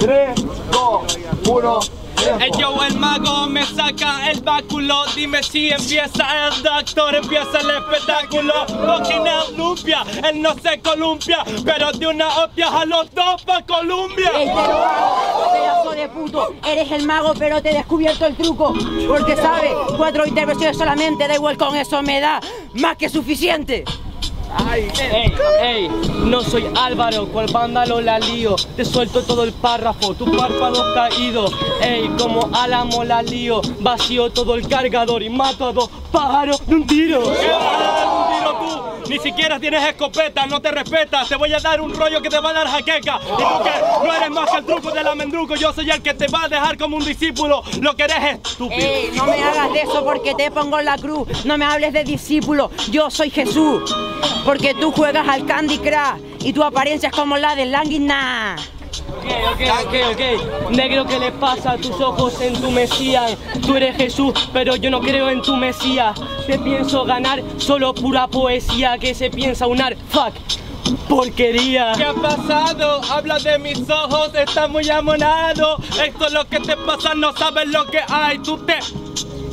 3, 2, 1. El yo el mago me saca el báculo Dime si empieza el doctor, empieza el espectáculo Fucking el lumpia, él no se columpia Pero de una hostia a los dos pa' Columbia ¡Ey, te lo hago, pedazo de puto! Eres el mago, pero te he descubierto el truco. Porque sabes, cuatro intervenciones solamente, da igual con eso me da más que suficiente. Ey, ey, no soy Álvaro, cual vándalo la lío. Te suelto todo el párrafo, tu párpado caído. Ey, como álamo la lío Vacío todo el cargador y mato a dos pájaros de un tiro ¿Qué vas a dar de un tiro tú? Ni siquiera tienes escopeta, no te respetas Te voy a dar un rollo que te va a dar jaqueca Y tú que no eres más que el truco de la mendruco Yo soy el que te va a dejar como un discípulo Lo que eres es estúpido no me hagas de eso porque te pongo en la cruz. No me hables de discípulo, yo soy Jesús. Porque tú juegas al Candy Crush y tu apariencia es como la de Languina. Ok, ok, ok. Negro, ¿qué le pasa? Tus ojos en tu Mesías. Tú eres Jesús, pero yo no creo en tu Mesías. Te pienso ganar solo pura poesía que se piensa unar. Fuck. Porquería. ¿Qué ha pasado? Habla de mis ojos, está muy amonado. Esto es lo que te pasa, no sabes lo que hay. Tú te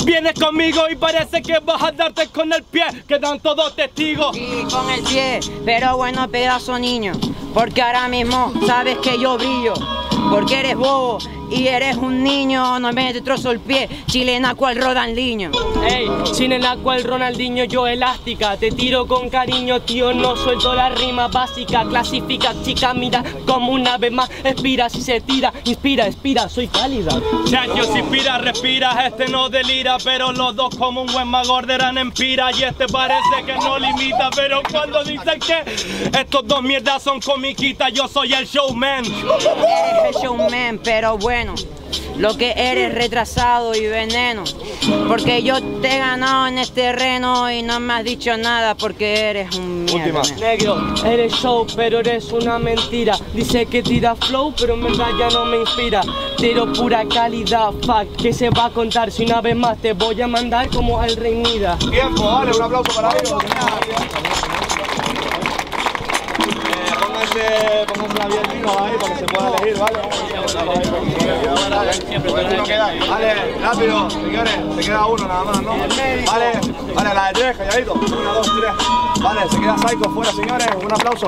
vienes conmigo y parece que vas a darte con el pie. Quedan todos testigos. Sí, con el pie, pero bueno, pedazo niño. Porque ahora mismo sabes que yo brillo. Porque eres bobo y eres un niño. No me te trozo el pie, chilena cual Rodanliño. Ey, agua el Ronaldinho yo elástica. Te tiro con cariño tío, no suelto la rima básica. Clasifica chica, mira como una vez más. Expira si se tira, inspira, expira, soy cálida. Chacho, si inspira, respira, este no delira Pero los dos como un buen mago ordenan en pira. Y este parece que no limita Pero cuando dicen que estos dos mierdas son comiquitas Yo soy el showman. Eres el showman, pero bueno. Lo que eres retrasado y veneno. Porque yo te he ganado en este terreno y no me has dicho nada porque eres un mierda. Negro, eres show, pero eres una mentira. Dice que tira flow, pero en verdad ya no me inspira. Tiro pura calidad, fuck, que se va a contar si una vez más te voy a mandar como al rey Mida. Tiempo, vale, un aplauso para ellos. Pónganse, pónganse bien ahí para que se pueda elegir, ¿vale? Vale, rápido, señores, se queda uno nada más, ¿no? Vale, vale, la de tres, calladito. Una, dos, tres. Vale, se queda Psycho fuera, señores, un aplauso.